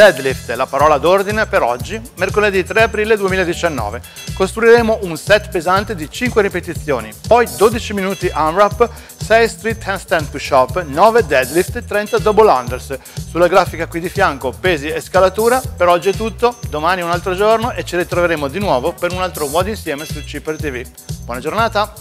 Deadlift, la parola d'ordine per oggi, mercoledì 3 aprile 2019. Costruiremo un set pesante di 5 ripetizioni, poi 12 minuti unwrap, 6 street handstand push-up, 9 deadlift, e 30 double unders. Sulla grafica qui di fianco pesi e scalatura. Per oggi è tutto, domani è un altro giorno e ci ritroveremo di nuovo per un altro WOD insieme su Cheaper TV. Buona giornata!